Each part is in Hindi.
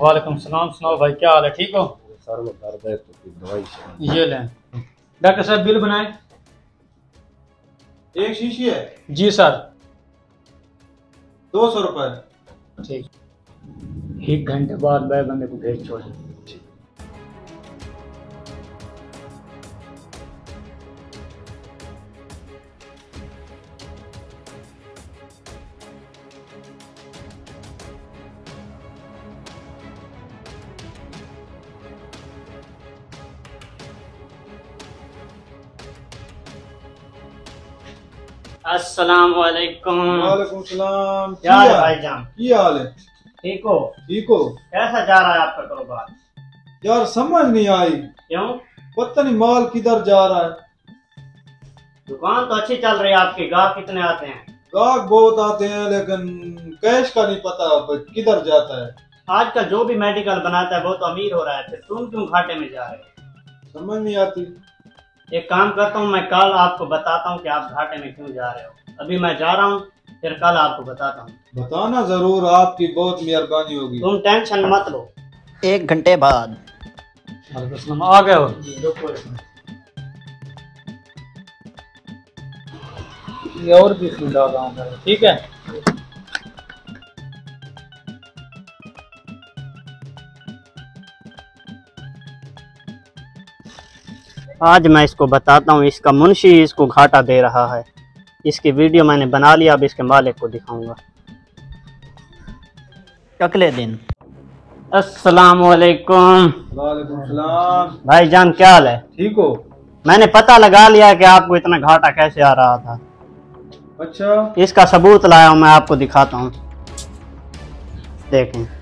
वालेकुम सलाम। सुनाओ भाई क्या हाल है? ठीक हो? सर वो दर्द है तो फिर दवाई ये लें। डॉक्टर साहब बिल बनाए। एक शीशी है? जी सर। दो सौ रुपये ठीक। एक घंटे बाद भाई बंदे को भेज छोड़ अस्सलाम वालेकुम वालेकुम सलाम। क्या हाल है भाईजान? की हाल है? ठीक हो? ठीक हो। कैसा जा रहा है आपका कारोबार? यार समझ नहीं आई। क्यों? पता नहीं माल किधर जा रहा है। दुकान तो अच्छी चल रही है आपकी गाहक कितने आते हैं? गाहक बहुत आते हैं लेकिन कैश का नहीं पता किधर जाता है। आजकल जो भी मेडिकल बनाता है वो तो अमीर हो रहा है फिर तुम क्यों घाटे में जा रहे हो? समझ नहीं आती। एक काम करता हूँ मैं कल आपको बताता हूँ कि आप घाटे में क्यों जा रहे हो। अभी मैं जा रहा हूँ फिर कल आपको बताता हूँ। बताना ज़रूर आपकी बहुत मेहरबानी होगी। तुम टेंशन मत लो। एक घंटे बाद। आ गए हो? ये और भी हूँ ठीक है? आज मैं इसको बताता हूँ इसका मुंशी इसको घाटा दे रहा है। इसकी वीडियो मैंने बना लिया अब इसके मालिक को दिखाऊँगा। अगले दिन। अस्सलाम वालेकुम सलाम। भाईजान क्या हाल है? ठीक हो। मैंने पता लगा लिया कि आपको इतना घाटा कैसे आ रहा था। अच्छा। इसका सबूत लाया हूँ मैं आपको दिखाता हूँ। देखें।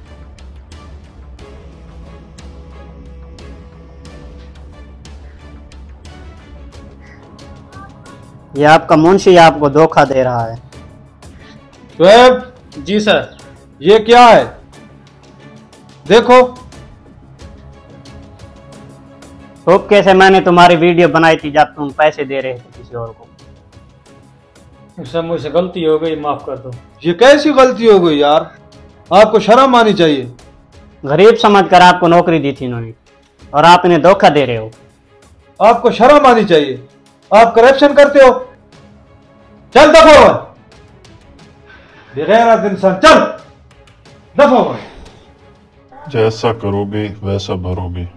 ये आपका मुंशी आपको धोखा दे रहा है। वेब जी सर ये क्या है? देखो। हुक्के से मैंने तुम्हारी वीडियो बनाई थी जब तुम पैसे दे रहे थे किसी और को? सर मुझसे गलती हो गई माफ़ कर दो। ये कैसी गलती हो गई यार? आपको शर्म आनी चाहिए। गरीब समझकर आपको नौकरी दी थी इन्होंने और आप इन्हें धोखा दे रहे हो। आपको शर्म आनी चाहिए। आप करप्शन करते हो। चल दफ़ा हो बेगैरत इंसान, चल। दफ़ा हो जैसा करोगे, वैसा भरोगे।